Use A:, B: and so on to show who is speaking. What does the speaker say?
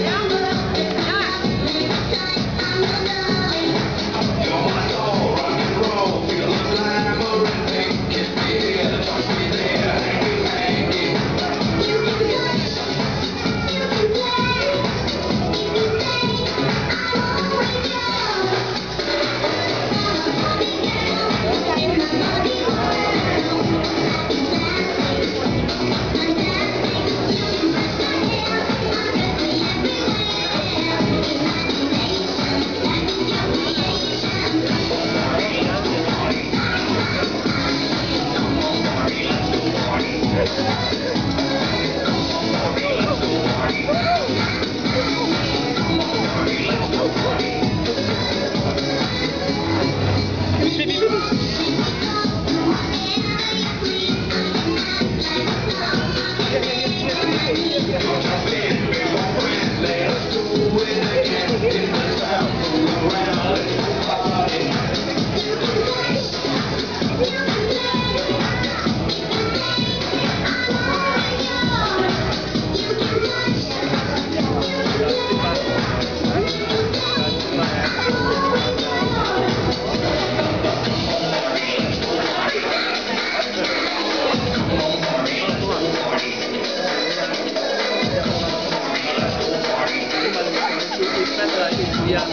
A: Yeah.
B: Yang.